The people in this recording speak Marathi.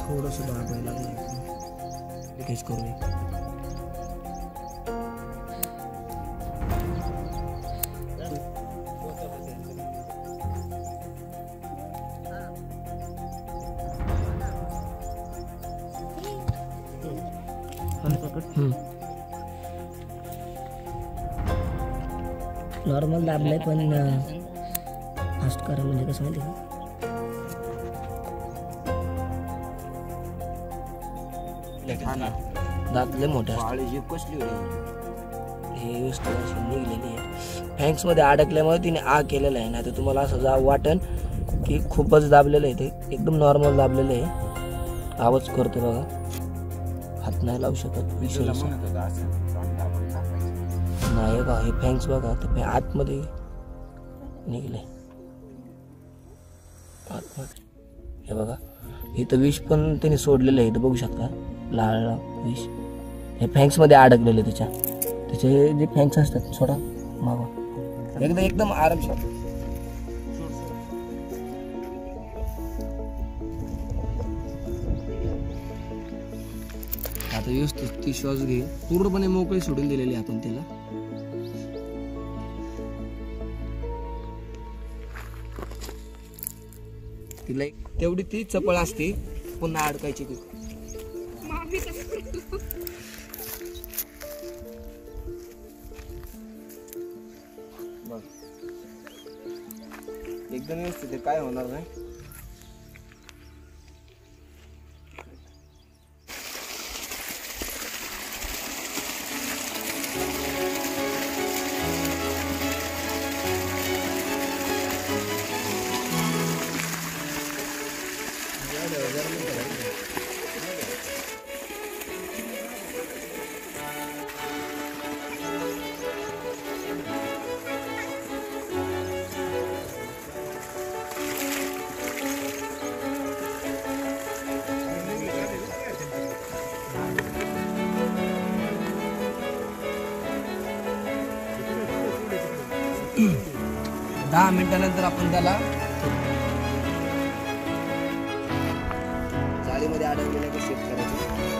थोड़ा सा डार्क पहला भी कैच करो नॉर्मल दाबलंय पण फास्ट करा म्हणजे कसं माहिती दात लय मोठे कसली हे व्यवस्थित अशी निघलेली आहे. फँक्समध्ये अडकल्यामुळे तिने आ केलेला आहे. ना तर तुम्हाला असं जा वाटन की खूपच दाबलेलं आहे ते. एकदम नॉर्मल दाबलेलं आहे. आवाज करतो बघा. हात नाही लावू शकत. विषय. नाही बघा हे फँक्स बघा. ते आतमध्ये निघले. आतमध्ये. हे बघा. इथं विष पण त्याने सोडलेलं आहे. इथं बघू शकता. लाल विश विष हे फँक्समध्ये अडकलेले त्याच्या. त्याचे जे फँक्स असतात सोडा मागं एकदम एकदम आरामशीर आता व्यवस्थित ती श्वास घे. पूर्णपणे मोकळी सोडून दिलेली आहे आपण तिला तिला तेवढी ती चपळ असते पुन्हा अडकायची ती. बघ. एकदम व्यवस्थित काय होणार नाही दहा मिनिटानंतर आपण त्याला जाळीमध्ये अडकलेल्या शिफ्ट करायचं